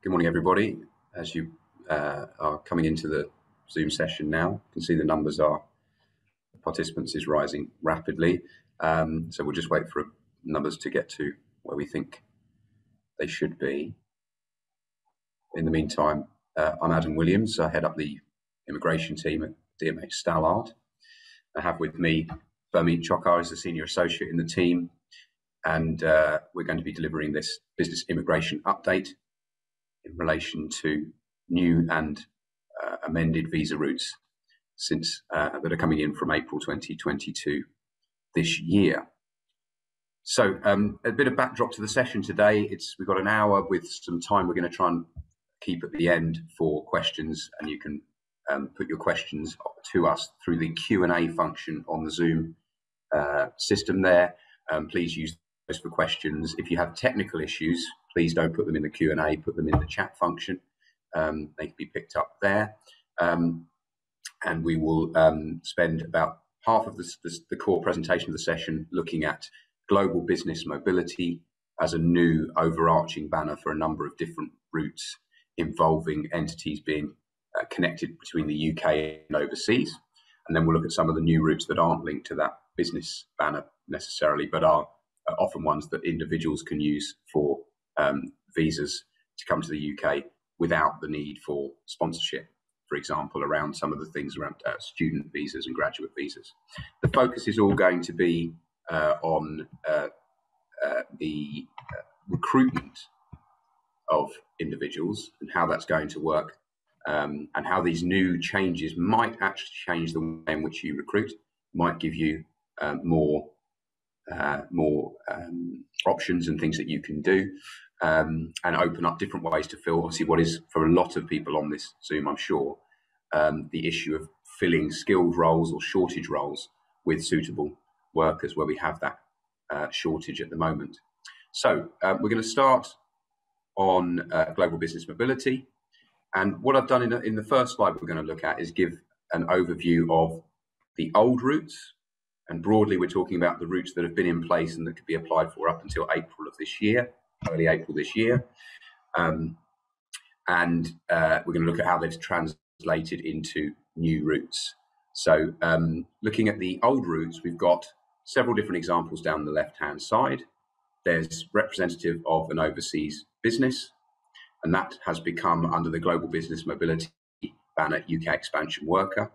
good morning, everybody. As you uh, are coming into the Zoom session now, you can see the numbers are participants is rising rapidly. Um, so we'll just wait for numbers to get to where we think they should be. In the meantime, uh, I'm Adam Williams. I head up the immigration team at DMH Stallard. I have with me Bermeet Chhokar as a senior associate in the team, and uh, we're going to be delivering this business immigration update in relation to new and uh, amended visa routes since uh, that are coming in from April 2022 this year. So um, a bit of backdrop to the session today. It's we've got an hour with some time. We're going to try and keep at the end for questions, and you can um, put your questions to us through the Q and A function on the Zoom uh, system. There, um, please use those for questions. If you have technical issues, please don't put them in the Q and A. Put them in the chat function. Um, they can be picked up there. Um, and we will um, spend about half of the, the, the, core presentation of the session looking at global business mobility as a new overarching banner for a number of different routes involving entities being uh, connected between the UK and overseas. And then we'll look at some of the new routes that aren't linked to that business banner necessarily, but are uh, often ones that individuals can use for um, visas to come to the UK without the need for sponsorship for example, around some of the things around uh, student visas and graduate visas. The focus is all going to be uh, on uh, uh the uh, recruitment of individuals and how that's going to work, um, and how these new changes might actually change the way in which you recruit, might give you more uh, more um, options and things that you can do um, and open up different ways to fill. Obviously, what is for a lot of people on this Zoom, I'm sure, um, the issue of filling skilled roles or shortage roles with suitable workers, where we have that uh, shortage at the moment. So uh, we're going to start on uh, global business mobility. And what I've done in, in the first slide we're going to look at is give an overview of the old routes. And broadly, we're talking about the routes that have been in place and that could be applied for up until April of this year early April this year. Um, and uh, we're going to look at how they've translated into new routes. So, um, looking at the old routes, we've got several different examples down the left hand side. There's representative of an overseas business, and that has become under the Global Business Mobility banner UK expansion worker.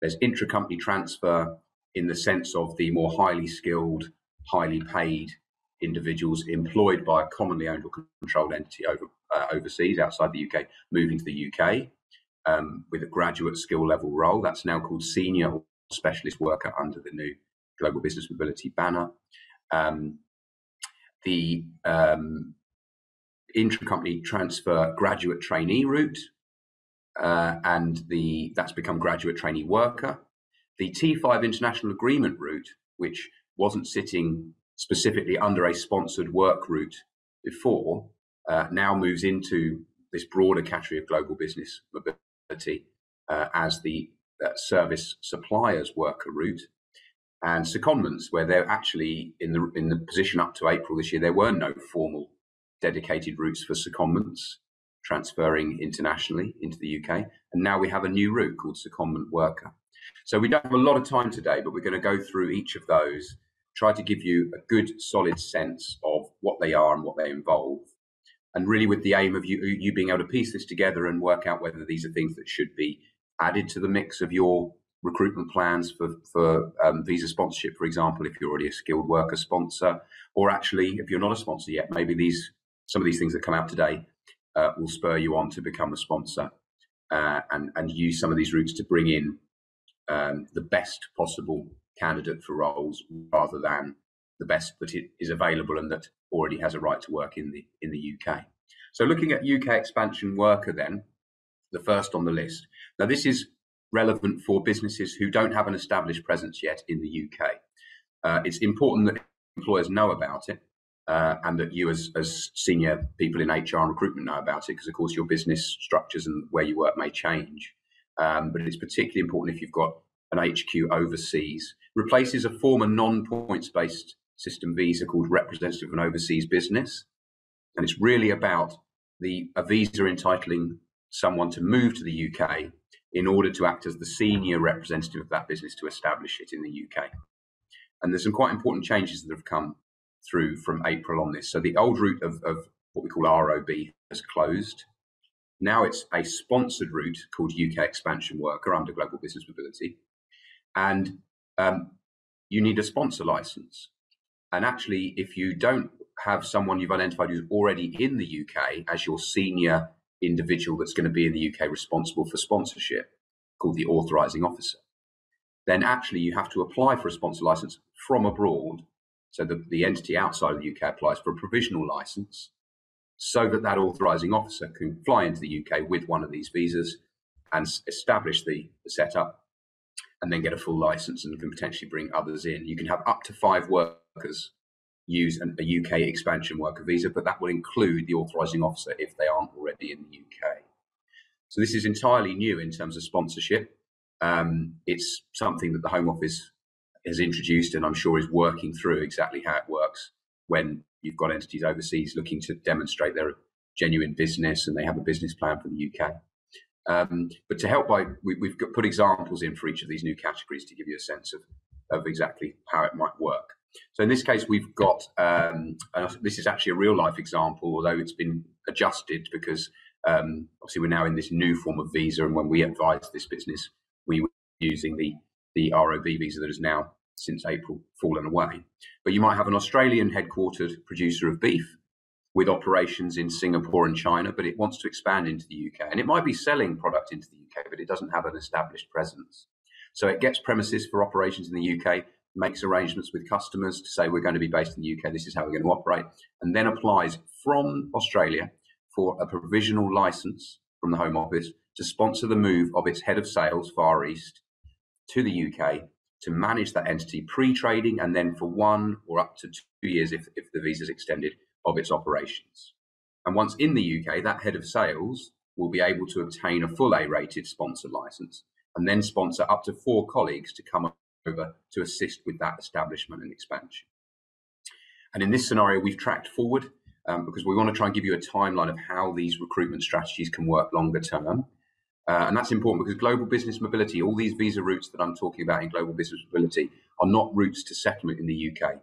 There's intra-company transfer in the sense of the more highly skilled, highly paid individuals employed by a commonly owned or controlled entity over, uh, overseas, outside the UK, moving to the UK um, with a graduate skill level role. That's now called senior specialist worker under the new Global Business Mobility banner. Um, the um, intra-company transfer graduate trainee route, uh, and the that's become graduate trainee worker. The T5 international agreement route, which wasn't sitting specifically under a sponsored work route before, uh, now moves into this broader category of global business mobility uh, as the uh, service suppliers worker route. And secondments, where they're actually in the in the position up to April this year, there were no formal dedicated routes for secondments transferring internationally into the UK. And now we have a new route called secondment worker. So we don't have a lot of time today, but we're going to go through each of those try to give you a good, solid sense of what they are and what they involve. And really, with the aim of you, you being able to piece this together and work out whether these are things that should be added to the mix of your recruitment plans for, for um, visa sponsorship, for example, if you're already a skilled worker sponsor, or actually, if you're not a sponsor yet, maybe these some of these things that come out today uh, will spur you on to become a sponsor uh, and, and use some of these routes to bring in um, the best possible candidate for roles rather than the best that is available and that already has a right to work in the in the UK. So looking at UK expansion worker then, the first on the list. Now this is relevant for businesses who don't have an established presence yet in the UK. Uh, it's important that employers know about it uh, and that you as, as senior people in HR and recruitment know about it because of course your business structures and where you work may change. Um, but it's particularly important if you've got an HQ overseas, replaces a former non points based system visa called representative of an overseas business. And it's really about the a visa entitling someone to move to the UK in order to act as the senior representative of that business to establish it in the UK. And there's some quite important changes that have come through from April on this. So the old route of, of what we call ROB has closed. Now it's a sponsored route called UK Expansion Worker under Global Business Mobility. And um, you need a sponsor license. And actually, if you don't have someone you've identified who's already in the UK as your senior individual that's going to be in the UK responsible for sponsorship, called the authorizing officer, then actually you have to apply for a sponsor license from abroad. So the, the entity outside of the UK applies for a provisional license so that that authorizing officer can fly into the UK with one of these visas and establish the, the setup and then get a full license and can potentially bring others in. You can have up to five workers use an, a UK expansion worker visa, but that will include the authorizing officer if they aren't already in the UK. So this is entirely new in terms of sponsorship. Um, it's something that the Home Office has introduced and I'm sure is working through exactly how it works when you've got entities overseas looking to demonstrate their genuine business and they have a business plan for the UK. Um, but to help by, we, have put examples in for each of these new categories to give you a sense of, of exactly how it might work. So in this case, we've got, um, this is actually a real life example, although it's been adjusted because um, obviously we're now in this new form of visa. And when we advised this business, we were using the, the ROB visa that has now since April fallen away. But you might have an Australian headquartered producer of beef with operations in Singapore and China, but it wants to expand into the UK. And it might be selling product into the UK, but it doesn't have an established presence. So it gets premises for operations in the UK, makes arrangements with customers to say we're going to be based in the UK, this is how we're going to operate, and then applies from Australia for a provisional license from the Home Office to sponsor the move of its head of sales Far East to the UK to manage that entity pre-trading and then for one or up to two years if, if the visa is extended of its operations. And once in the UK, that head of sales will be able to obtain a full A-rated sponsor license and then sponsor up to four colleagues to come over to assist with that establishment and expansion. And in this scenario, we've tracked forward um, because we want to try and give you a timeline of how these recruitment strategies can work longer term. Uh, and that's important because global business mobility, all these visa routes that I'm talking about in global business mobility, are not routes to settlement in the UK.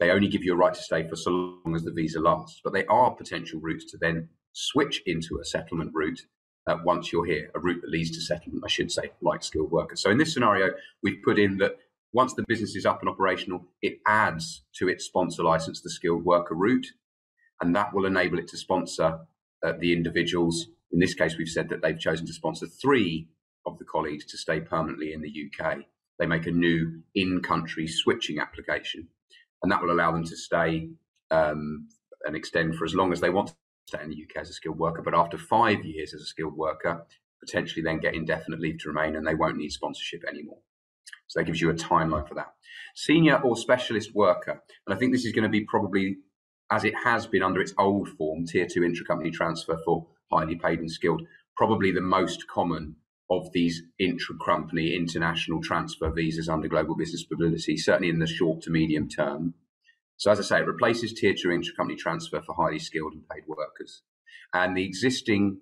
They only give you a right to stay for so long as the visa lasts, but they are potential routes to then switch into a settlement route uh, once you're here, a route that leads to settlement, I should say, like skilled workers. So in this scenario, we've put in that once the business is up and operational, it adds to its sponsor license the skilled worker route, and that will enable it to sponsor uh, the individuals. In this case, we've said that they've chosen to sponsor three of the colleagues to stay permanently in the UK. They make a new in country switching application, and that will allow them to stay um, and extend for as long as they want to stay in the UK as a skilled worker. But after five years as a skilled worker, potentially then get indefinite leave to remain and they won't need sponsorship anymore. So that gives you a timeline for that. Senior or specialist worker, and I think this is going to be probably as it has been under its old form, tier two intra-company transfer for highly paid and skilled, probably the most common of these intra-company international transfer visas under global business mobility, certainly in the short to medium term. So as I say, it replaces tier two intra-company transfer for highly skilled and paid workers. And the existing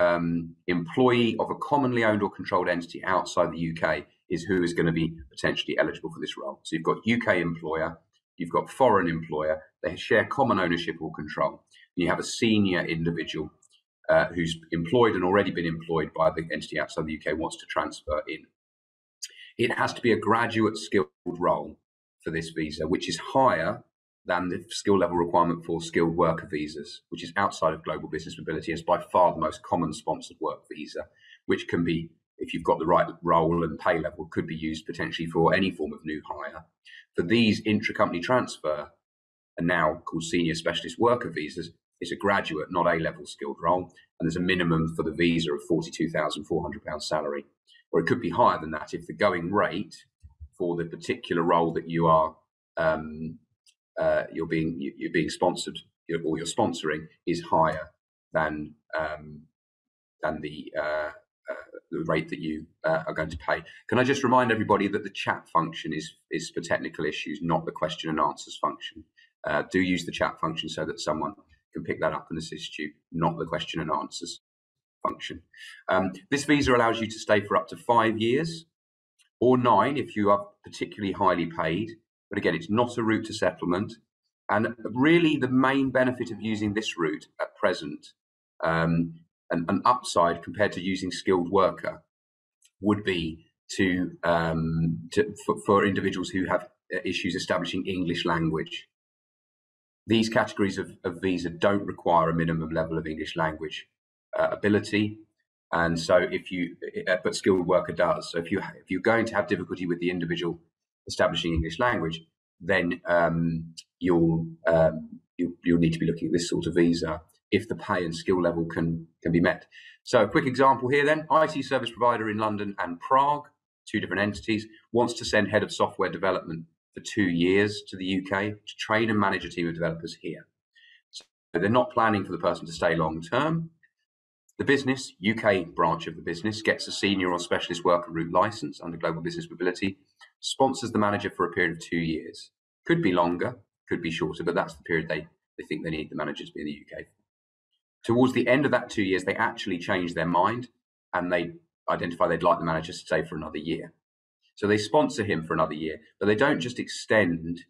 um, employee of a commonly owned or controlled entity outside the UK is who is going to be potentially eligible for this role. So you've got UK employer, you've got foreign employer, they share common ownership or control. You have a senior individual uh, who's employed and already been employed by the entity outside the UK wants to transfer in. It has to be a graduate skilled role for this visa, which is higher than the skill level requirement for skilled worker visas, which is outside of global business mobility, is by far the most common sponsored work visa, which can be, if you've got the right role and pay level, could be used potentially for any form of new hire. For these intra-company transfer, and now called senior specialist worker visas, it's a graduate, not A level skilled role, and there's a minimum for the visa of £42,400 salary, or it could be higher than that if the going rate for the particular role that you are um, uh, you're being you're being sponsored or you're sponsoring is higher than um, than the uh, uh, the rate that you uh, are going to pay. Can I just remind everybody that the chat function is is for technical issues, not the question and answers function. Uh, do use the chat function so that someone can pick that up and assist you, not the question and answers function. Um, this visa allows you to stay for up to five years or nine if you are particularly highly paid. But again, it's not a route to settlement. And really, the main benefit of using this route at present, um, an, an, upside compared to using skilled worker, would be to, um, to for, for, individuals who have uh, issues establishing English language. These categories of, of visa don't require a minimum level of English language uh, ability, and so if you, uh, but skilled worker does. So if you if you're going to have difficulty with the individual establishing English language, then um, you'll, um, you, will need to be looking at this sort of visa if the pay and skill level can can be met. So a quick example here then, IT service provider in London and Prague, two different entities, wants to send head of software development for two years to the UK to train and manage a team of developers here. So they're not planning for the person to stay long term. The business, UK branch of the business, gets a senior or specialist worker route license under Global Business Mobility, sponsors the manager for a period of two years. Could be longer, could be shorter, but that's the period they, they think they need the manager to be in the UK. Towards the end of that two years, they actually change their mind and they identify they'd like the manager to stay for another year. So they sponsor him for another year, but they don't just extend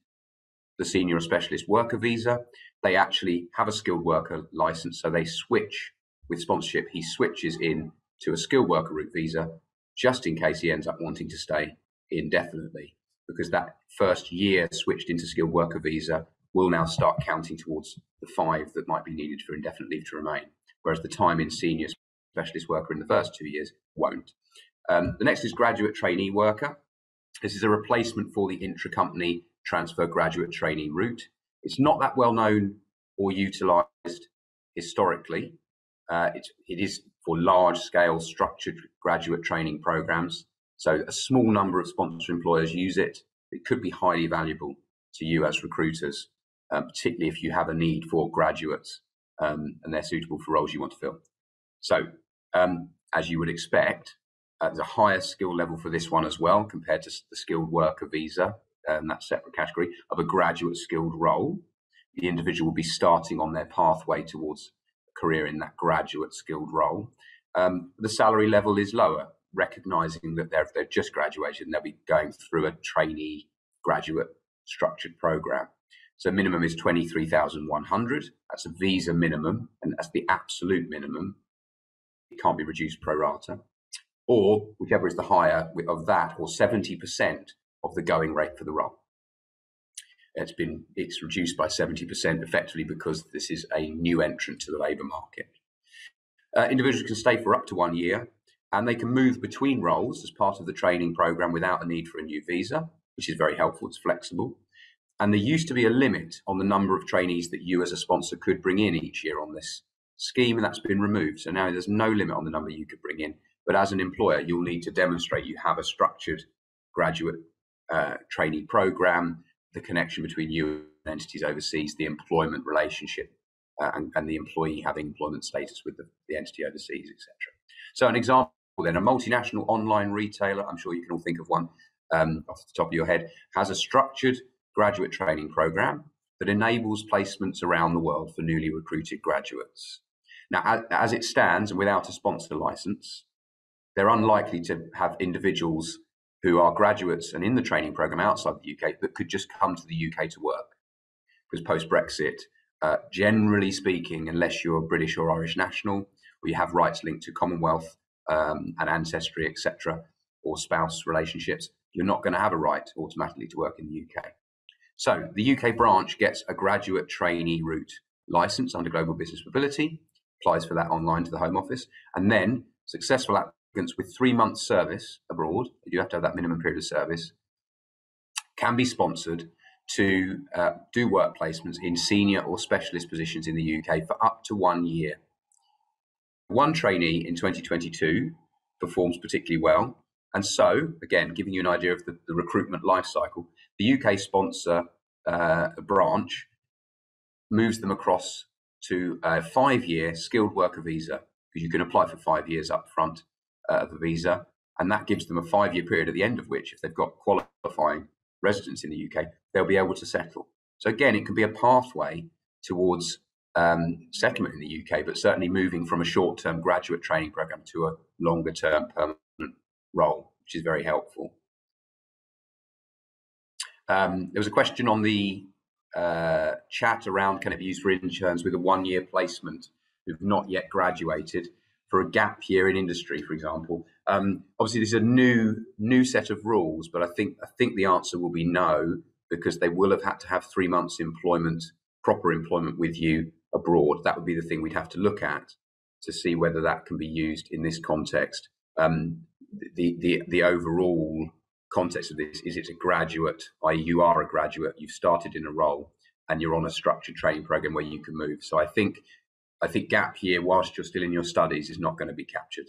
the senior or specialist worker visa. They actually have a skilled worker license, so they switch with sponsorship. He switches in to a skilled worker route visa just in case he ends up wanting to stay indefinitely, because that first year switched into skilled worker visa will now start counting towards the five that might be needed for indefinite leave to remain, whereas the time in senior specialist worker in the first two years won't. Um, the next is graduate trainee worker. This is a replacement for the intra-company transfer graduate trainee route. It's not that well known or utilised historically. Uh, it, it is for large scale structured graduate training programs. So a small number of sponsor employers use it. It could be highly valuable to you as recruiters, uh, particularly if you have a need for graduates um, and they're suitable for roles you want to fill. So, um, as you would expect, uh, there's a higher skill level for this one as well compared to the skilled worker visa, um, that separate category of a graduate skilled role. The individual will be starting on their pathway towards a career in that graduate skilled role. Um, the salary level is lower, recognizing that they're, they're just graduated and they'll be going through a trainee graduate structured program. So minimum is 23,100. That's a visa minimum, and that's the absolute minimum. It can't be reduced pro rata or whichever is the higher of that, or 70% of the going rate for the role. It's been it's reduced by 70% effectively because this is a new entrant to the labour market. Uh, individuals can stay for up to one year and they can move between roles as part of the training program without a need for a new visa, which is very helpful. It's flexible. And there used to be a limit on the number of trainees that you as a sponsor could bring in each year on this scheme, and that's been removed. So now there's no limit on the number you could bring in. But as an employer, you'll need to demonstrate you have a structured graduate uh, trainee program, the connection between you and entities overseas, the employment relationship, uh, and, and, the employee having employment status with the, the entity overseas, etc. So, an example then, a multinational online retailer, I'm sure you can all think of one um, off the top of your head, has a structured graduate training program that enables placements around the world for newly recruited graduates. Now, as, as it stands, without a sponsor license, they're unlikely to have individuals who are graduates and in the training program outside the UK that could just come to the UK to work. Because post Brexit, uh, generally speaking, unless you're a British or Irish national, or you have rights linked to Commonwealth um, and ancestry, etc., or spouse relationships, you're not going to have a right automatically to work in the UK. So the UK branch gets a graduate trainee route license under Global Business Mobility, applies for that online to the Home Office, and then successful applicants with three months service abroad, you have to have that minimum period of service, can be sponsored to uh, do work placements in senior or specialist positions in the UK for up to one year. One trainee in 2022 performs particularly well. And so, again, giving you an idea of the, the recruitment life cycle, the UK sponsor uh, branch moves them across to a five year skilled worker visa because you can apply for five years up front uh, of a visa. And that gives them a five year period at the end of which, if they've got qualifying residence in the UK, they'll be able to settle. So, again, it can be a pathway towards um, settlement in the UK, but certainly moving from a short term graduate training program to a longer term permanent role, which is very helpful. Um, there was a question on the uh, chat around can it be used for interns with a one year placement who've not yet graduated for a gap year in industry, for example. Um, obviously, this is a new new set of rules, but I think I think the answer will be no because they will have had to have three months employment, proper employment with you abroad. That would be the thing we'd have to look at to see whether that can be used in this context. Um, the, the the overall context of this is it's a graduate, i.e., you are a graduate, you've started in a role, and you're on a structured training program where you can move. So I think I think gap year whilst you're still in your studies is not going to be captured.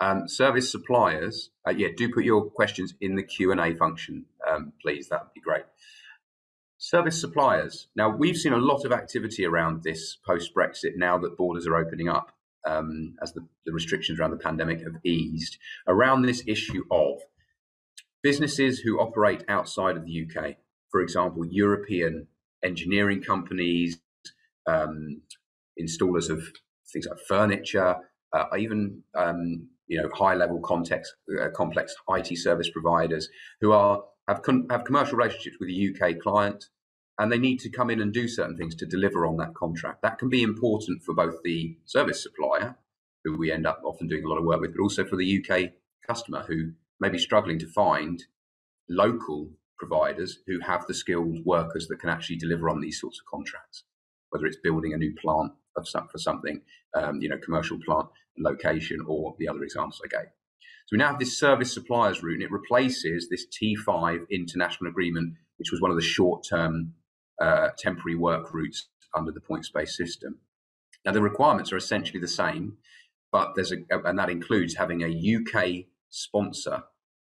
Um, service suppliers, uh, yeah, do put your questions in the Q and A function, um, please. That would be great. Service suppliers. Now we've seen a lot of activity around this post Brexit. Now that borders are opening up, um, as the, the restrictions around the pandemic have eased, around this issue of businesses who operate outside of the UK. For example, European engineering companies, um, installers of things like furniture, uh, even um, you know high level context, uh, complex IT service providers who are have con- have commercial relationships with a UK client, and they need to come in and do certain things to deliver on that contract. That can be important for both the service supplier, who we end up often doing a lot of work with, but also for the UK customer who may be struggling to find local providers who have the skilled workers that can actually deliver on these sorts of contracts, whether it's building a new plant of for something, um, you know, commercial plant location or the other examples I gave. So we now have this service suppliers route, and it replaces this T5 international agreement, which was one of the short-term uh, temporary work routes under the points-based system. Now the requirements are essentially the same, but there's a, and that includes having a UK sponsor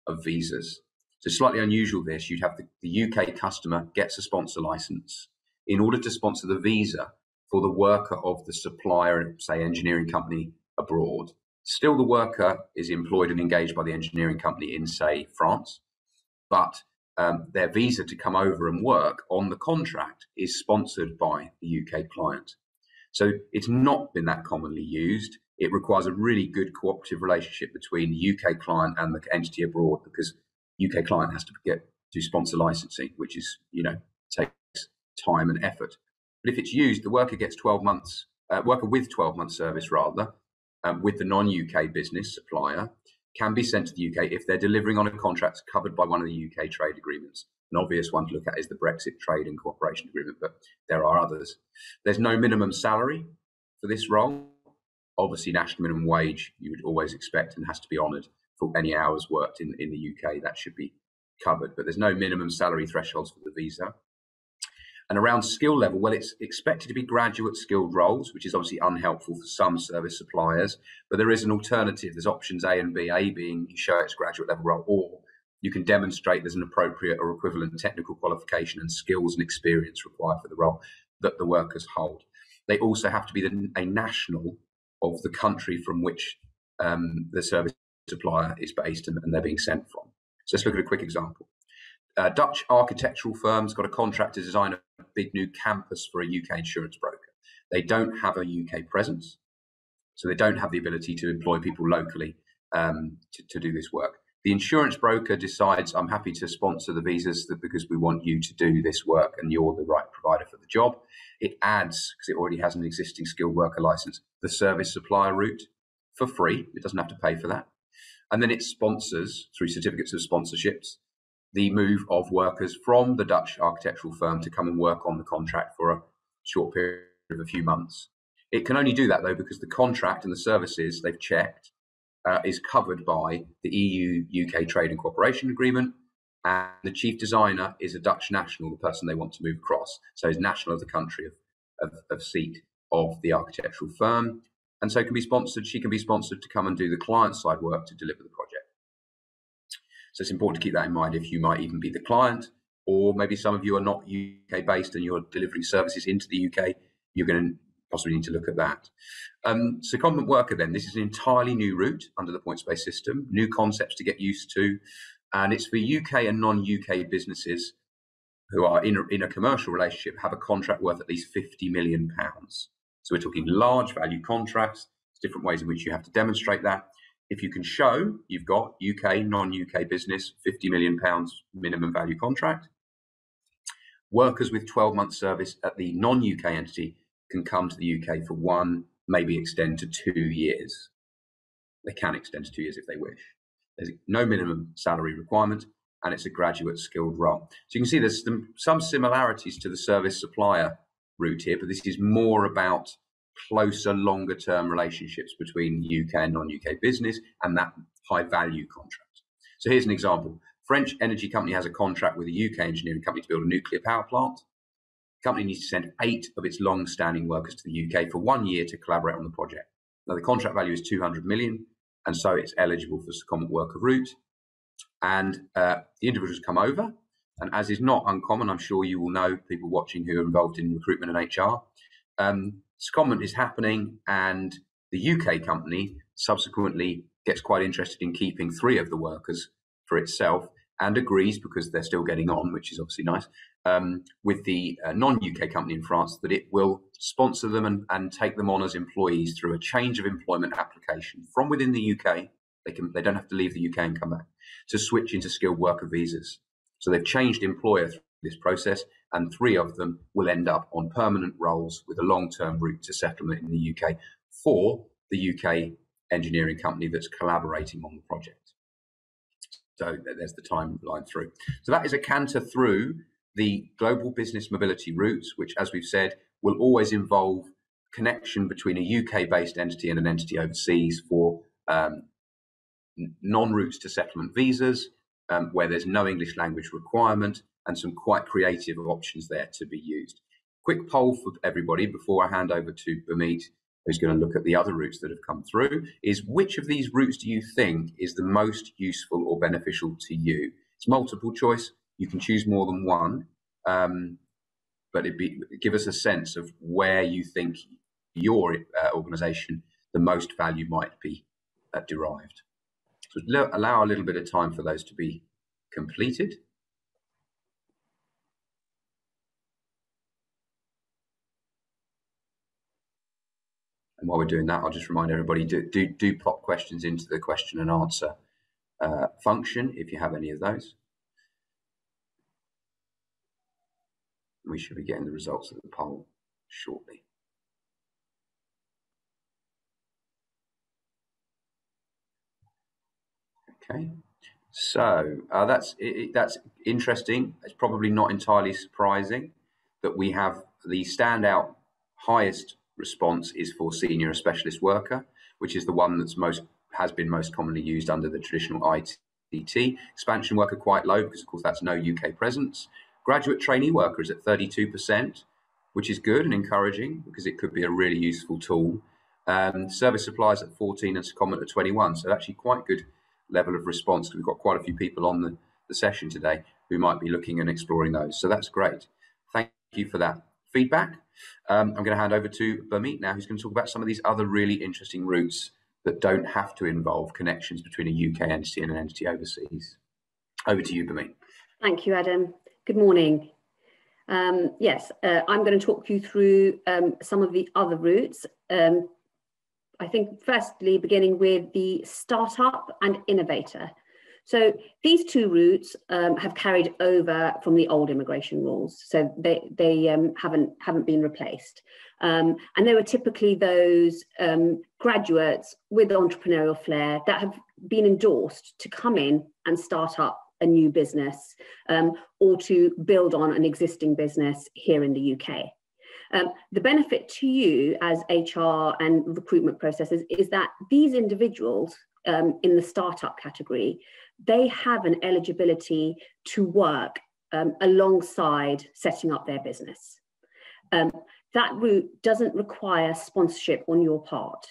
of visas. So slightly unusual this, you'd have the, the UK customer gets a sponsor license. In order to sponsor the visa, for the worker of the supplier, say engineering company abroad. Still, the worker is employed and engaged by the engineering company in, say, France, but um, their visa to come over and work on the contract is sponsored by the UK client. So it's not been that commonly used. It requires a really good cooperative relationship between UK client and the entity abroad because UK client has to get to sponsor licensing, which is you know takes time and effort. But if it's used, the worker gets 12 months, uh, worker with 12 months service rather, um, with the non UK business supplier, can be sent to the UK if they're delivering on a contract covered by one of the UK trade agreements. An obvious one to look at is the Brexit Trade and Cooperation Agreement, but there are others. There's no minimum salary for this role. Obviously, national minimum wage you would always expect and has to be honoured for any hours worked in, in the UK. That should be covered, but there's no minimum salary thresholds for the visa. And around skill level, well, it's expected to be graduate skilled roles, which is obviously unhelpful for some service suppliers. But there is an alternative. There's options A and B. A being you show it's graduate level role, or you can demonstrate there's an appropriate or equivalent technical qualification and skills and experience required for the role that the workers hold. They also have to be the, a national of the country from which um, the service supplier is based and, and they're being sent from. So let's look at a quick example uh, Dutch architectural firms got a contract to design a big new campus for a UK insurance broker. They don't have a UK presence, so they don't have the ability to employ people locally um, to, to, do this work. The insurance broker decides, I'm happy to sponsor the visas because we want you to do this work and you're the right provider for the job. It adds, because it already has an existing skilled worker license, the service supplier route for free. It doesn't have to pay for that. And then it sponsors through certificates of sponsorships the move of workers from the Dutch architectural firm to come and work on the contract for a short period of a few months. It can only do that though because the contract and the services they've checked uh, is covered by the EU UK Trade and Cooperation Agreement, and the chief designer is a Dutch national, the person they want to move across. So he's national of the country of, of, of seat of the architectural firm, and so can be sponsored. She can be sponsored to come and do the client side work to deliver the project. So it's important to keep that in mind if you might even be the client, or maybe some of you are not UK based and you're delivering services into the UK, you're going to possibly need to look at that. Um, secondment worker, then, this is an entirely new route under the points based system, new concepts to get used to, and it's for UK and non UK businesses who are in a, in a commercial relationship have a contract worth at least 50 million pounds. So we're talking large value contracts. Different ways in which you have to demonstrate that. If you can show you've got UK, non-UK business, 50 million pounds minimum value contract, workers with 12 months service at the non-UK entity can come to the UK for one, maybe extend to two years. They can extend to two years if they wish. There's no minimum salary requirement and it's a graduate skilled role. So you can see there's some similarities to the service supplier route here, but this is more about closer, longer term relationships between UK and non UK business and that high value contract. So here's an example French energy company has a contract with a UK engineering company to build a nuclear power plant. The company needs to send eight of its long standing workers to the UK for one year to collaborate on the project. Now, the contract value is 200 million, and so it's eligible for secondment worker route. And uh, the individuals come over, and as is not uncommon, I'm sure you will know people watching who are involved in recruitment and HR. Um, secondment is happening, and the UK company subsequently gets quite interested in keeping three of the workers for itself and agrees because they're still getting on, which is obviously nice, um, with the uh, non-UK company in France that it will sponsor them and, and take them on as employees through a change of employment application from within the UK. They can they don't have to leave the UK and come back to switch into skilled worker visas. So they've changed employer through this process, and three of them will end up on permanent roles with a long-term route to settlement in the UK for the UK engineering company that's collaborating on the project. So there's the timeline through. So that is a canter through the global business mobility routes, which, as we've said, will always involve connection between a UK based entity and an entity overseas for um, non routes to settlement visas, um, where there's no English language requirement and some quite creative options there to be used. Quick poll for everybody before I hand over to Bermeet who's going to look at the other routes that have come through, is which of these routes do you think is the most useful or beneficial to you? It's multiple choice. You can choose more than one, um, but it be, give us a sense of where you think your uh, organisation the most value might be uh, derived. So allow a little bit of time for those to be completed. And while we're doing that, I'll just remind everybody do do, do pop questions into the question and answer uh, function if you have any of those. We should be getting the results of the poll shortly. Okay, so uh, that's it, that's interesting. It's probably not entirely surprising that we have the standout highest response is for senior specialist worker, which is the one that's most has been most commonly used under the traditional ICT. Expansion worker quite low because of course that's no UK presence. Graduate trainee worker is at 32%, which is good and encouraging because it could be a really useful tool. Um, service supplies at 14 and secondment at 21, so actually quite good level of response. We've got quite a few people on the, the session today who might be looking and exploring those. So that's great. Thank you for that feedback. Um, I'm going to hand over to Bermeet now, who's going to talk about some of these other really interesting routes that don't have to involve connections between a UK entity and an entity overseas. Over to you, Bermeet. Thank you, Adam. Good morning. Um, yes, uh, I'm going to talk you through um, some of the other routes. Um, I think firstly, beginning with the startup and innovator. So these two routes um, have carried over from the old immigration rules, so they they um, haven't haven't been replaced, um, and they were typically those um, graduates with entrepreneurial flair that have been endorsed to come in and start up a new business um, or to build on an existing business here in the UK. Um, the benefit to you as HR and recruitment processes is that these individuals um, in the startup category they have an eligibility to work um, alongside setting up their business. Um, that route doesn't require sponsorship on your part.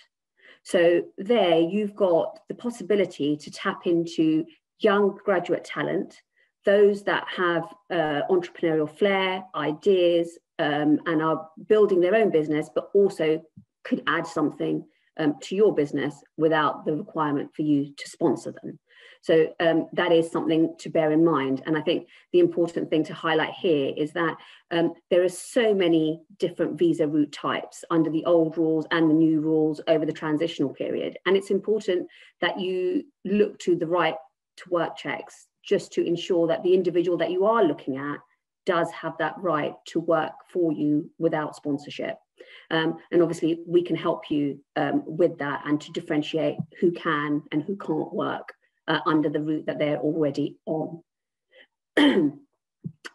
So there you've got the possibility to tap into young graduate talent, those that have uh, entrepreneurial flair, ideas, um, and are building their own business, but also could add something um, to your business without the requirement for you to sponsor them. So um, that is something to bear in mind. And I think the important thing to highlight here is that um, there are so many different visa route types under the old rules and the new rules over the transitional period. And it's important that you look to the right to work checks just to ensure that the individual that you are looking at does have that right to work for you without sponsorship. Um, and obviously, we can help you um, with that and to differentiate who can and who can't work uh, under the route that they're already on.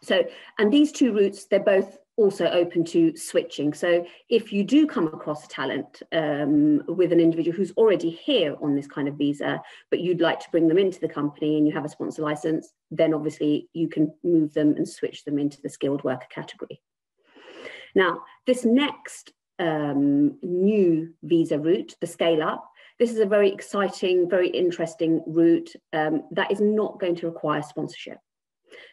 so, and these two routes, they're both also open to switching. So if you do come across a talent um, with an individual who's already here on this kind of visa, but you'd like to bring them into the company and you have a sponsor license, then obviously you can move them and switch them into the skilled worker category. Now, this next um, new visa route, the scale up, this is a very exciting, very interesting route um, that is not going to require sponsorship.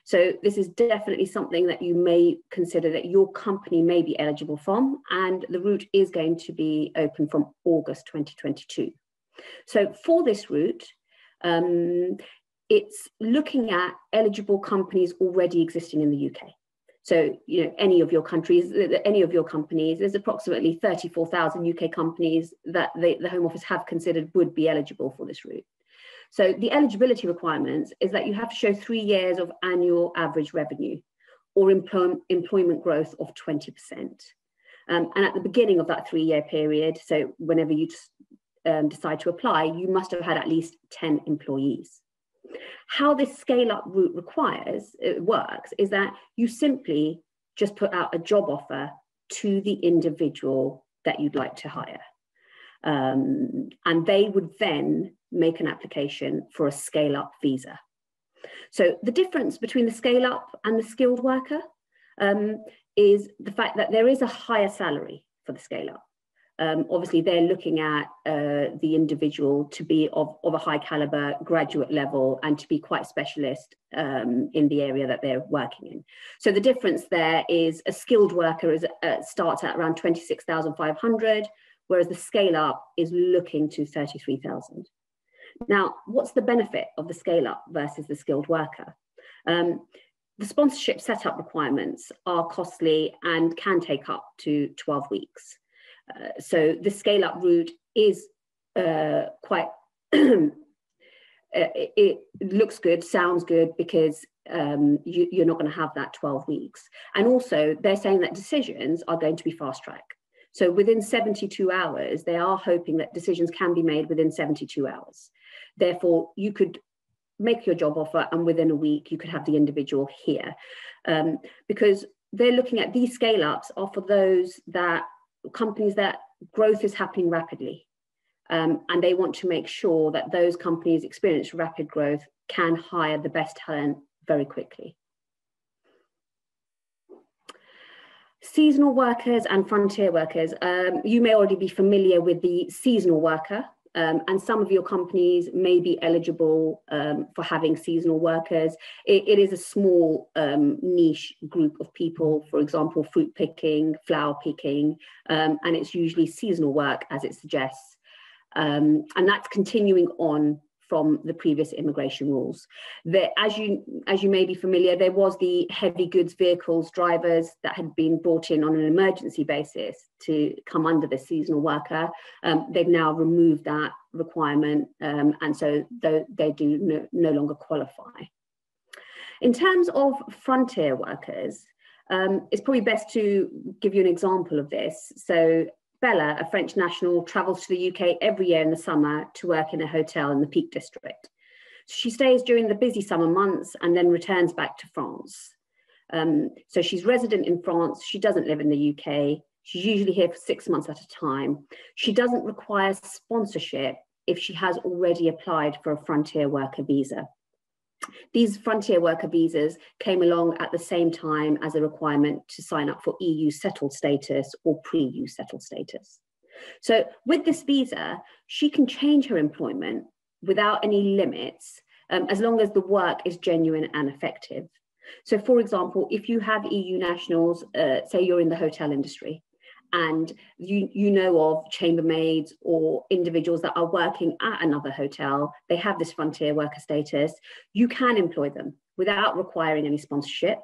So this is definitely something that you may consider that your company may be eligible from, and the route is going to be open from August 2022. So for this route, um, it's looking at eligible companies already existing in the UK. So, you know, any of your countries, any of your companies, there's approximately 34,000 UK companies that the, the Home Office have considered would be eligible for this route. So the eligibility requirements is that you have to show three years of annual average revenue or employ employment growth of 20%. Um, and at the beginning of that three-year period, so whenever you um, decide to apply, you must have had at least 10 employees. How this scale-up route requires, it works, is that you simply just put out a job offer to the individual that you'd like to hire. Um, and they would then make an application for a scale up visa. So the difference between the scale up and the skilled worker um, is the fact that there is a higher salary for the scale up. Um, obviously, they're looking at uh, the individual to be of, of a high caliber graduate level and to be quite specialist um, in the area that they're working in. So the difference there is a skilled worker is, uh, starts at around 26,500, whereas the scale up is looking to 33,000. Now, what's the benefit of the scale up versus the skilled worker? Um, the sponsorship setup requirements are costly and can take up to 12 weeks. Uh, so the scale up route is uh, quite, uh, it, it, looks good, sounds good because um, you, you're not going to have that 12 weeks. And also, they're saying that decisions are going to be fast track. So within 72 hours, they are hoping that decisions can be made within 72 hours. Therefore, you could make your job offer and within a week you could have the individual here. Um, because they're looking at these scale ups are for those that companies that growth is happening rapidly. Um, and they want to make sure that those companies experience rapid growth can hire the best talent very quickly. Seasonal workers and frontier workers. Um, you may already be familiar with the seasonal worker, um, and some of your companies may be eligible um, for having seasonal workers. it, it is a small um, niche group of people, for example, fruit picking, flower picking, um, and it's usually seasonal work as it suggests. Um, and that's continuing on from the previous immigration rules. That, as you as you may be familiar, there was the heavy goods vehicles drivers that had been brought in on an emergency basis to come under the seasonal worker. Um, they've now removed that requirement, um, and so they, they do no, no, longer qualify. In terms of frontier workers, um, it's probably best to give you an example of this. So Bella, a French national, travels to the UK every year in the summer to work in a hotel in the Peak District. She stays during the busy summer months and then returns back to France. Um, so she's resident in France. She doesn't live in the UK. She's usually here for six months at a time. She doesn't require sponsorship if she has already applied for a frontier worker visa. These frontier worker visas came along at the same time as a requirement to sign up for EU settled status or pre-EU settled status. So with this visa, she can change her employment without any limits um, as long as the work is genuine and effective. So for example, if you have EU nationals, uh, say you're in the hotel industry, and you, you know of chambermaids or individuals that are working at another hotel, they have this frontier worker status, you can employ them without requiring any sponsorship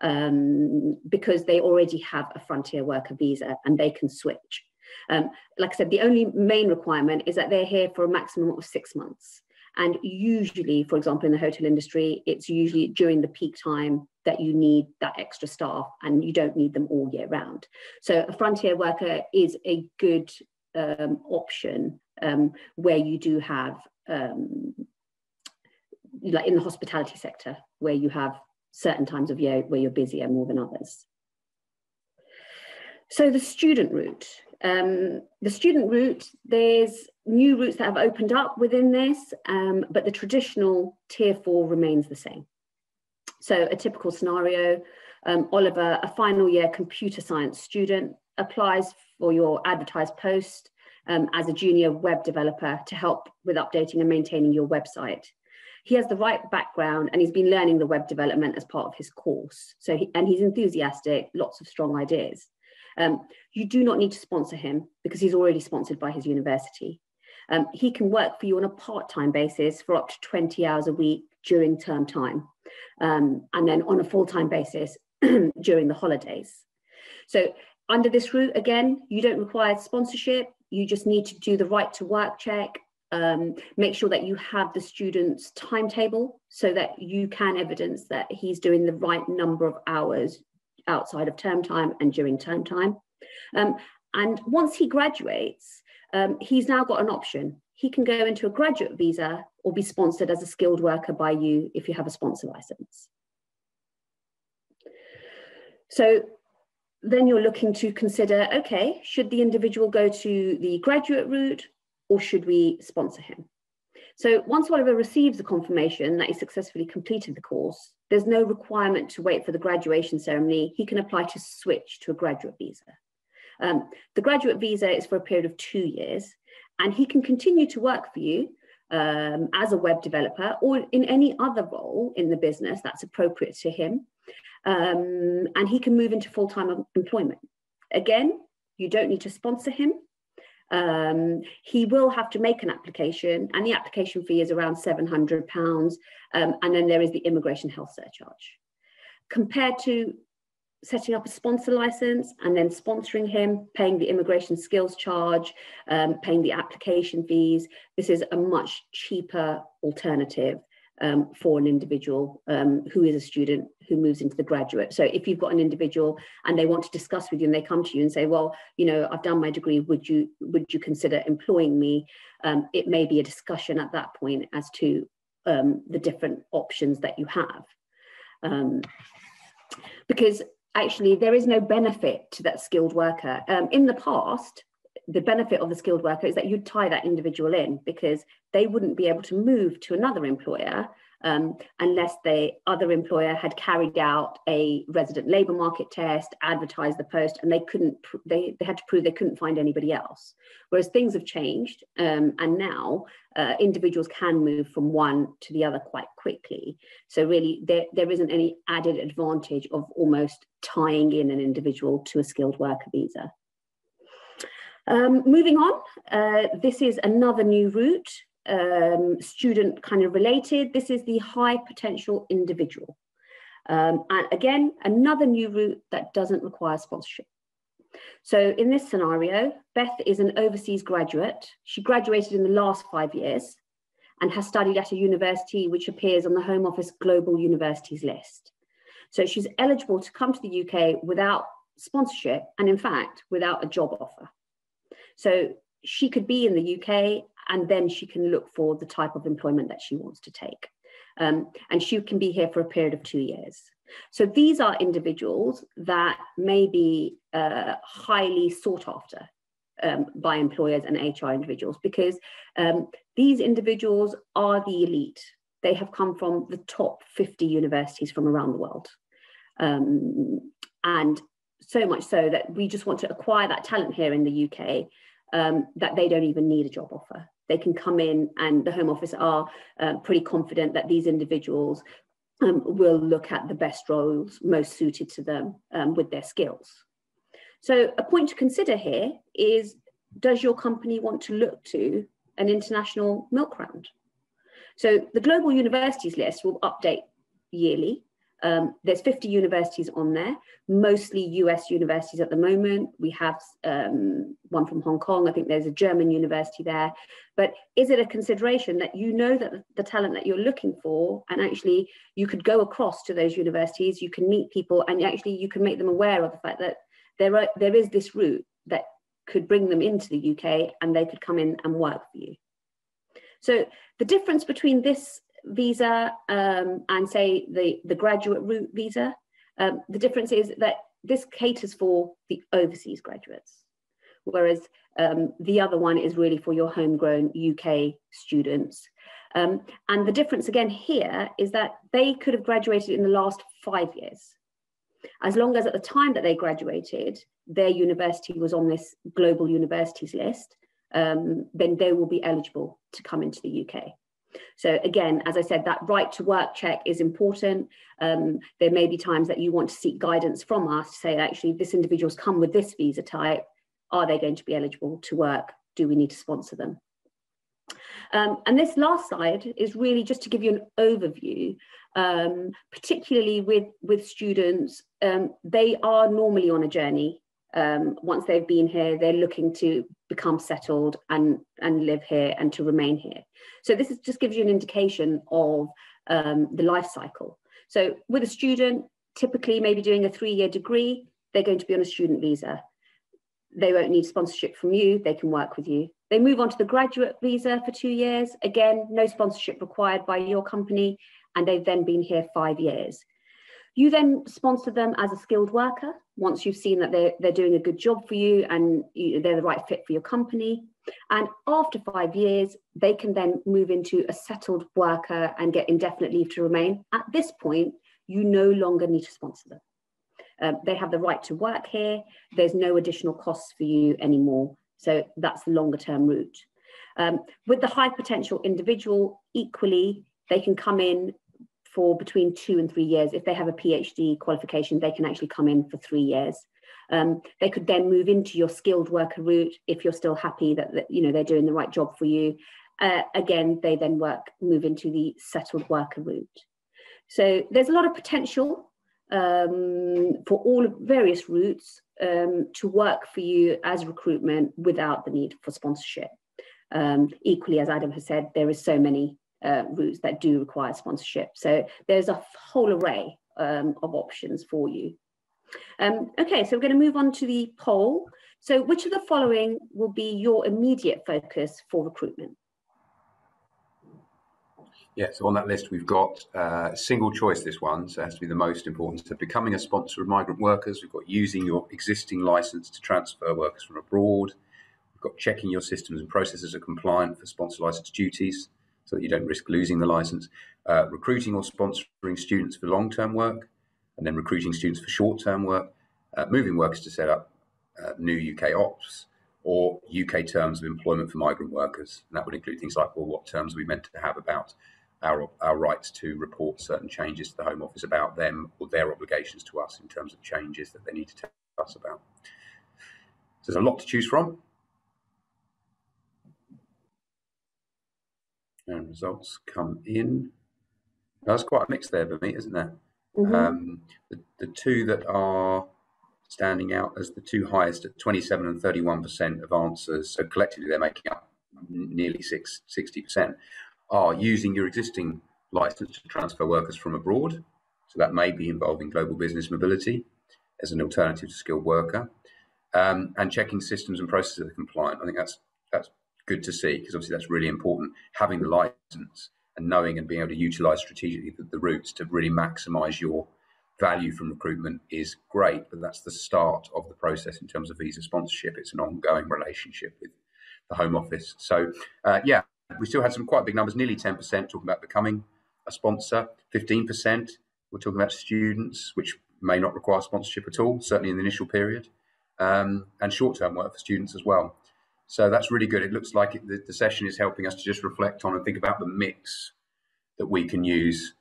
um, because they already have a frontier worker visa and they can switch. Um, like I said, the only main requirement is that they're here for a maximum of six months. And usually, for example, in the hotel industry, it's usually during the peak time that you need that extra staff and you don't need them all year round. So a frontier worker is a good um, option um, where you do have, um, like in the hospitality sector, where you have certain times of year where you're busier more than others. So the student route. Um, the student route, there's new routes that have opened up within this, um, but the traditional tier four remains the same. So a typical scenario, um, Oliver, a final year computer science student, applies for your advertised post um, as a junior web developer to help with updating and maintaining your website. He has the right background and he's been learning the web development as part of his course. So, he, and he's enthusiastic, lots of strong ideas. Um, you do not need to sponsor him because he's already sponsored by his university. Um, he can work for you on a part-time basis for up to 20 hours a week during term time, um, and then on a full-time basis during the holidays. So under this route, again, you don't require sponsorship. You just need to do the right to work check, um, make sure that you have the student's timetable so that you can evidence that he's doing the right number of hours outside of term time and during term time. Um, and once he graduates, um, he's now got an option. He can go into a graduate visa or be sponsored as a skilled worker by you if you have a sponsor license. So then you're looking to consider, okay, should the individual go to the graduate route or should we sponsor him? So once Oliver receives the confirmation that he successfully completed the course, there's no requirement to wait for the graduation ceremony. He can apply to switch to a graduate visa. Um, the graduate visa is for a period of two years, and he can continue to work for you um, as a web developer or in any other role in the business that's appropriate to him. Um, and he can move into full time employment. Again, you don't need to sponsor him. Um, he will have to make an application, and the application fee is around £700. Um, and then there is the immigration health surcharge. Compared to setting up a sponsor license and then sponsoring him, paying the immigration skills charge, um, paying the application fees. This is a much cheaper alternative um, for an individual um, who is a student who moves into the graduate. So if you've got an individual and they want to discuss with you and they come to you and say, well, you know, I've done my degree, would you would you consider employing me? Um, it may be a discussion at that point as to um, the different options that you have. Um, because actually there is no benefit to that skilled worker. Um, in the past, the benefit of the skilled worker is that you tie that individual in because they wouldn't be able to move to another employer um, unless the other employer had carried out a resident labour market test, advertised the post, and they couldn't, they, they had to prove they couldn't find anybody else. Whereas things have changed, um, and now uh, individuals can move from one to the other quite quickly. So really, there, there isn't any added advantage of almost tying in an individual to a skilled worker visa. Um, moving on, uh, this is another new route, um, student kind of related. This is the high potential individual. Um, and again, another new route that doesn't require sponsorship. So in this scenario, Beth is an overseas graduate. She graduated in the last five years and has studied at a university which appears on the Home Office Global Universities list. So she's eligible to come to the UK without sponsorship and in fact, without a job offer. So she could be in the UK and then she can look for the type of employment that she wants to take. Um, and she can be here for a period of two years. So these are individuals that may be uh, highly sought after um, by employers and HR individuals because um, these individuals are the elite. They have come from the top 50 universities from around the world. Um, and so much so that we just want to acquire that talent here in the UK um, that they don't even need a job offer. They can come in and the Home Office are uh, pretty confident that these individuals um, will look at the best roles most suited to them um, with their skills. So a point to consider here is, does your company want to look to an international milk round? So the global universities list will update yearly. Um, there's 50 universities on there, mostly US universities at the moment. We have um, one from Hong Kong. I think there's a German university there. But is it a consideration that you know that the talent that you're looking for, and actually you could go across to those universities, you can meet people, and actually you can make them aware of the fact that there are there is this route that could bring them into the UK and they could come in and work for you. So the difference between this visa um, and say the, the graduate route visa, um, the difference is that this caters for the overseas graduates, whereas um, the other one is really for your homegrown UK students. Um, and the difference again here is that they could have graduated in the last five years. As long as at the time that they graduated, their university was on this global universities list, um, then they will be eligible to come into the UK. So again, as I said, that right to work check is important. Um, there may be times that you want to seek guidance from us to say, actually, this individual's come with this visa type. Are they going to be eligible to work? Do we need to sponsor them? Um, and this last slide is really just to give you an overview, um, particularly with, with students. Um, they are normally on a journey um, once they've been here, they're looking to become settled and, and live here and to remain here. So this is, just gives you an indication of um, the life cycle. So with a student, typically maybe doing a three-year degree, they're going to be on a student visa. They won't need sponsorship from you, they can work with you. They move on to the graduate visa for two years. Again, no sponsorship required by your company, and they've then been here five years. You then sponsor them as a skilled worker once you've seen that they're, they're doing a good job for you and you, they're the right fit for your company. And after five years, they can then move into a settled worker and get indefinite leave to remain. At this point, you no longer need to sponsor them. Um, they have the right to work here. There's no additional costs for you anymore. So that's the longer term route. Um, with the high potential individual, equally, they can come in for between two and three years. If they have a PhD qualification, they can actually come in for three years. Um, they could then move into your skilled worker route if you're still happy that, that you know they're doing the right job for you. Uh, again, they then work move into the settled worker route. So there's a lot of potential um, for all various routes um, to work for you as recruitment without the need for sponsorship. Um, equally, as Adam has said, there is so many uh, routes that do require sponsorship. So there's a whole array um, of options for you. Um, okay, so we're going to move on to the poll. So which of the following will be your immediate focus for recruitment? Yeah, so on that list, we've got uh, single choice this one, so it has to be the most important. So becoming a sponsor of migrant workers, we've got using your existing license to transfer workers from abroad, we've got checking your systems and processes are compliant for sponsor license duties, so that you don't risk losing the license. Uh, recruiting or sponsoring students for long term work, and then recruiting students for short term work. Uh, moving workers to set up uh, new UK ops or UK terms of employment for migrant workers. And that would include things like, well, what terms are we meant to have about our, our rights to report certain changes to the Home Office about them or their obligations to us in terms of changes that they need to tell us about. So there's a lot to choose from. And results come in. That's quite a mix there for me, isn't there? Mm-hmm. Um, the, the two that are standing out as the two highest at 27 and 31% of answers, so collectively they're making up nearly six, 60%, are using your existing license to transfer workers from abroad. So that may be involving global business mobility as an alternative to skilled worker. Um, and checking systems and processes are compliant. I think that's that's good to see because obviously that's really important. Having the license and knowing and being able to utilize strategically the, the routes to really maximize your value from recruitment is great, but that's the start of the process in terms of visa sponsorship. It's an ongoing relationship with the Home Office. So, uh, yeah, we still had some quite big numbers, nearly 10% talking about becoming a sponsor, 15% we're talking about students, which may not require sponsorship at all, certainly in the initial period, um, and short term work for students as well. So that's really good. It looks like it, the, the, session is helping us to just reflect on and think about the mix that we can use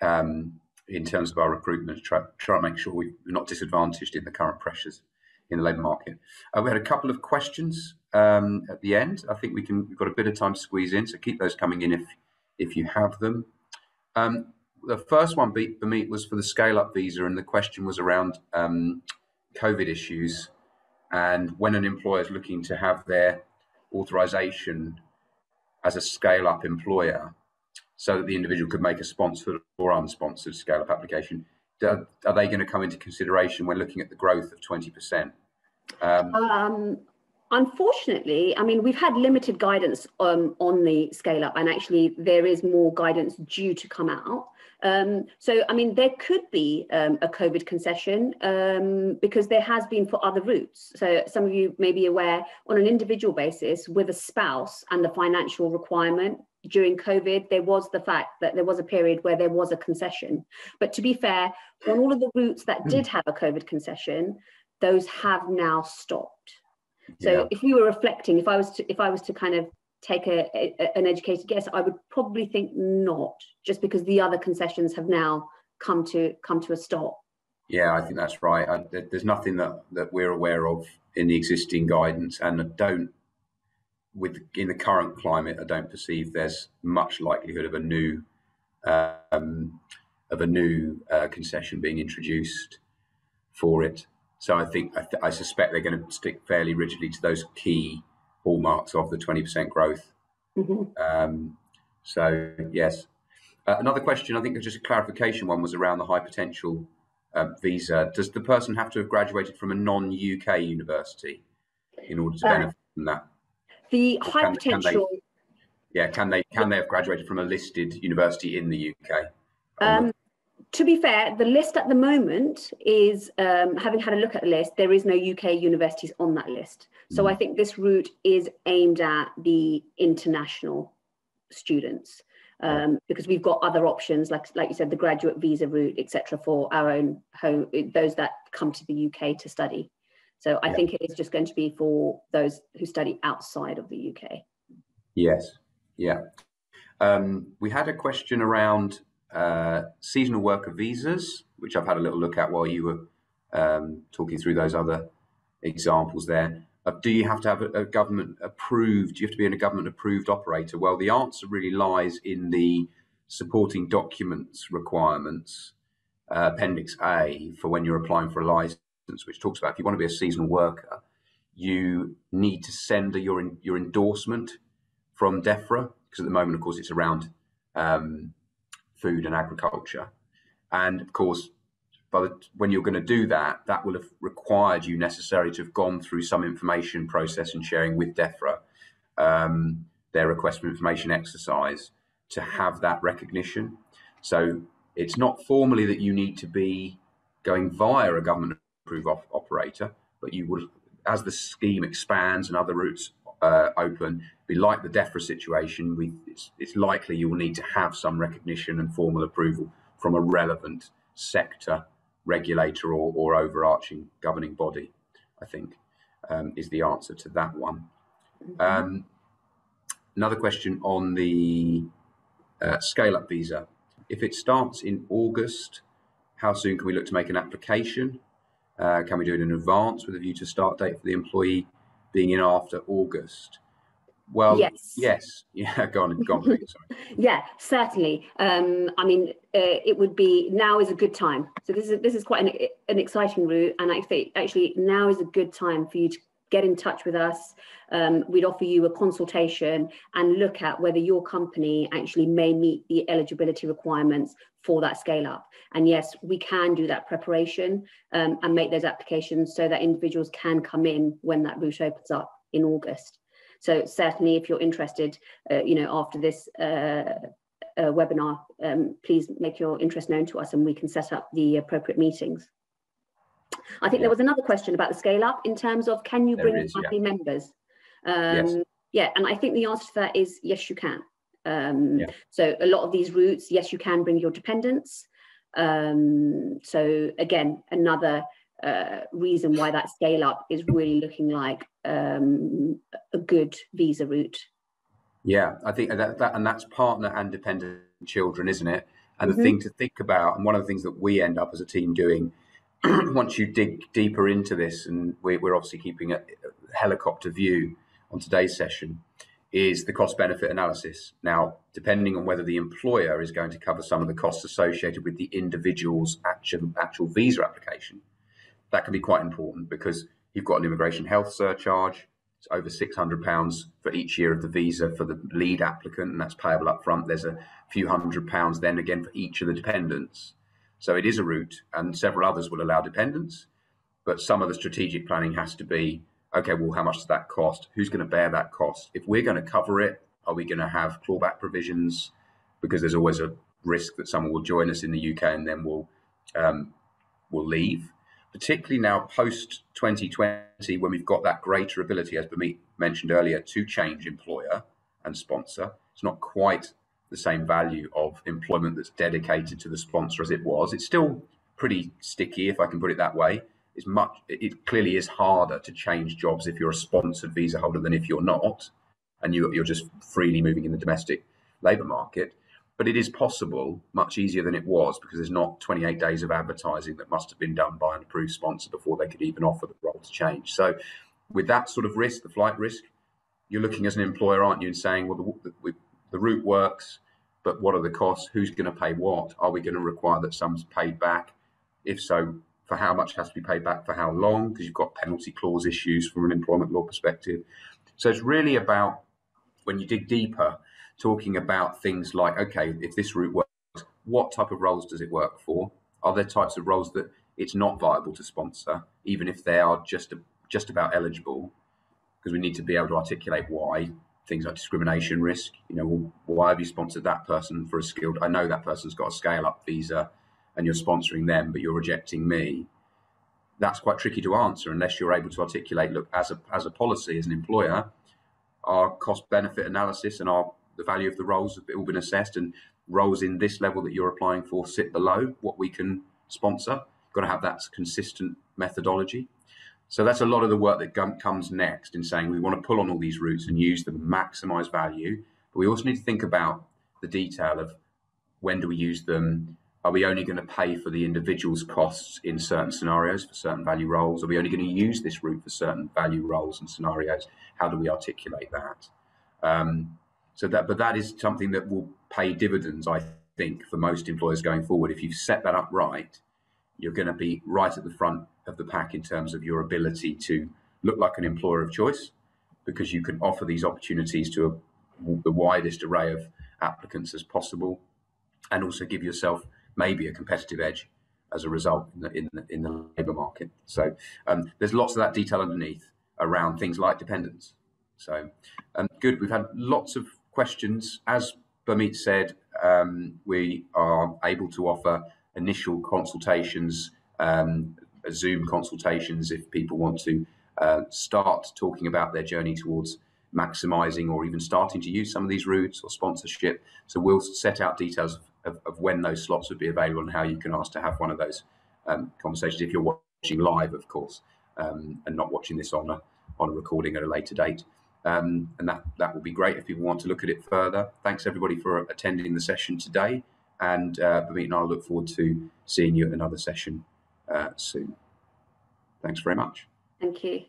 um, in terms of our recruitment, try, try and make sure we're not disadvantaged in the current pressures in the labour market. Uh, we had a couple of questions um, at the end. I think we can. We've got a bit of time to squeeze in, so keep those coming in if if you have them. Um, the first one for me was for the scale up visa, and the question was around um, COVID issues and when an employer is looking to have their authorization as a scale up employer so that the individual could make a sponsored or unsponsored scale up application are, they going to come into consideration when looking at the growth of 20% um, um, unfortunately i mean we've had limited guidance um, on the scale up and actually there is more guidance due to come out um, so, I mean, there could be um, a COVID concession um, because there has been for other routes. So, some of you may be aware on an individual basis with a spouse and the financial requirement during COVID, there was the fact that there was a period where there was a concession. But to be fair, on all of the routes that did have a COVID concession, those have now stopped. So yeah. if we were reflecting, if I was to if I was to kind of take a, a, an educated guess, I would probably think not, just because the other concessions have now come to come to a stop. Yeah, I think that's right. I, there's nothing that, that we're aware of in the existing guidance, and I don't, with in the current climate, I don't perceive there's much likelihood of a new um, of a new uh, concession being introduced for it. So I think I, th- I suspect they're going to stick fairly rigidly to those key hallmarks of the 20% growth. Mm-hmm. Um, so, yes. Uh, another question, I think just a clarification one, was around the high potential uh, visa. Does the person have to have graduated from a non UK university in order to uh, benefit from that? The or high can, potential. Can they, yeah, can they can they have graduated from a listed university in the UK? Um, to be fair, the list at the moment is, um, having had a look at the list, there is no UK universities on that list. So mm. I think this route is aimed at the international students um, because we've got other options, like like you said, the graduate visa route, etc., for our own home, those that come to the UK to study. So I yeah. think it is just going to be for those who study outside of the UK. Yes. Yeah. Um, we had a question around uh, seasonal worker visas, which I've had a little look at while you were um, talking through those other examples there. Uh, do you have to have a, a, government approved? Do you have to be in a government approved operator? Well, the answer really lies in the supporting documents requirements, uh, Appendix A, for when you're applying for a license, which talks about if you want to be a seasonal worker, you need to send your your endorsement from DEFRA because at the moment, of course, it's around um, food and agriculture. And of course, the, when you're going to do that, that will have required you necessarily to have gone through some information process and sharing with DEFRA um, their request for information exercise to have that recognition. So it's not formally that you need to be going via a government approved op- operator, but you would, as the scheme expands and other routes uh, open, be like the DEFRA situation. We, it's, it's likely you will need to have some recognition and formal approval from a relevant sector regulator or, or overarching governing body. I think um, is the answer to that one. Mm-hmm. Um, another question on the uh, scale up visa. If it starts in August, how soon can we look to make an application? Uh, can we do it in advance with a view to start date for the employee being in after August? Well, yes, yes, yeah. Go on, go on. Please, yeah, certainly. Um, I mean, uh, it would be now is a good time. So this is this is quite an, an exciting route, and I think actually now is a good time for you to get in touch with us. Um, we'd offer you a consultation and look at whether your company actually may meet the eligibility requirements for that scale up. And yes, we can do that preparation um, and make those applications so that individuals can come in when that route opens up in August. So certainly if you're interested, uh, you know, after this uh, uh, webinar, um, please make your interest known to us and we can set up the appropriate meetings. I think yeah. there was another question about the scale up in terms of can you bring family yeah. members? Um, yes. Yeah, and I think the answer to that is yes, you can. Um, yeah. So a lot of these routes, yes, you can bring your dependents. Um, so again, another uh, reason why that scale up is really looking like um, a good visa route. Yeah, I think that, that and that's partner and dependent children, isn't it? And mm-hmm. the thing to think about, and one of the things that we end up as a team doing once you dig deeper into this, and we, are obviously keeping a, a helicopter view on today's session, is the cost benefit analysis. Now, depending on whether the employer is going to cover some of the costs associated with the individual's actual, actual visa application, that can be quite important because you've got an immigration health surcharge. It's over £600 for each year of the visa for the lead applicant, and that's payable up front. There's a few hundred pounds then again for each of the dependents. So it is a route, and several others will allow dependents. But some of the strategic planning has to be okay, well, how much does that cost? Who's going to bear that cost? If we're going to cover it, are we going to have clawback provisions? Because there's always a risk that someone will join us in the UK and then will um, will leave. Particularly now post 2020, when we've got that greater ability, as Bermeet mentioned earlier, to change employer and sponsor. It's not quite the same value of employment that's dedicated to the sponsor as it was. It's still pretty sticky, if I can put it that way is much it clearly is harder to change jobs if you're a sponsored visa holder than if you're not and you, you're just freely moving in the domestic labour market. But it is possible much easier than it was because there's not 28 days of advertising that must have been done by an approved sponsor before they could even offer the role to change. So with that sort of risk the flight risk you're looking as an employer aren't you and saying well the, the, the route works but what are the costs? Who's going to pay what? Are we going to require that some's paid back? If so for how much has to be paid back for how long, because you've got penalty clause issues from an employment law perspective. So it's really about when you dig deeper, talking about things like, okay, if this route works, what type of roles does it work for? Are there types of roles that it's not viable to sponsor, even if they are just a, just about eligible? Because we need to be able to articulate why things like discrimination risk. You know, well, why have you sponsored that person for a skilled? I know that person's got a scale up visa and you're sponsoring them, but you're rejecting me, that's quite tricky to answer unless you're able to articulate, look, as a as a policy, as an employer, our cost benefit analysis and our the value of the roles have all been assessed and roles in this level that you're applying for sit below what we can sponsor. Got to have that consistent methodology. So that's a lot of the work that comes next in saying we want to pull on all these routes and use them, maximize value. But we also need to think about the detail of when do we use them, are we only going to pay for the individual's costs in certain scenarios for certain value roles? Are we only going to use this route for certain value roles and scenarios? How do we articulate that? Um, so that, but that is something that will pay dividends, I think, for most employers going forward. If you've set that up right, you're going to be right at the front of the pack in terms of your ability to look like an employer of choice, because you can offer these opportunities to a, the widest array of applicants as possible, and also give yourself maybe a competitive edge as a result in the, in the, in the labour market. So um, there's lots of that detail underneath around things like dependence. So um, good. We've had lots of questions. As Bermeet said, um, we are able to offer initial consultations, um, Zoom consultations, if people want to uh, start talking about their journey towards maximising or even starting to use some of these routes or sponsorship. So we'll set out details of, of, when those slots would be available and how you can ask to have one of those um, conversations if you're watching live, of course, um, and not watching this on a on a recording at a later date. Um, and that that will be great if people want to look at it further. Thanks everybody for attending the session today, and uh, and I look forward to seeing you at another session uh, soon. Thanks very much. Thank you.